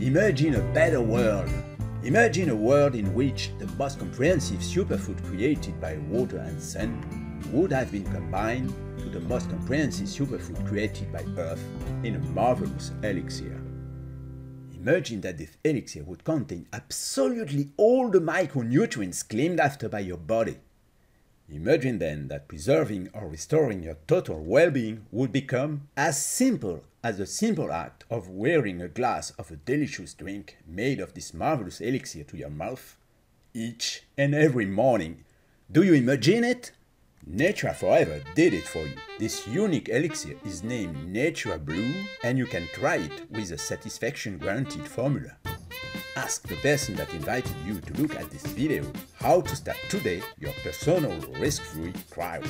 Imagine a better world. Imagine a world in which the most comprehensive superfood created by water and sun would have been combined to the most comprehensive superfood created by Earth in a marvelous elixir. Imagine that this elixir would contain absolutely all the micronutrients claimed after by your body. Imagine then that preserving or restoring your total well being would become as simple as the simple act of wearing a glass of a delicious drink made of this marvelous elixir to your mouth each and every morning. Do you imagine it? Natura4ever did it for you. This unique elixir is named Natura Blue and you can try it with a satisfaction guaranteed formula. Ask the person that invited you to look at this video how to start today your personal risk-free trial.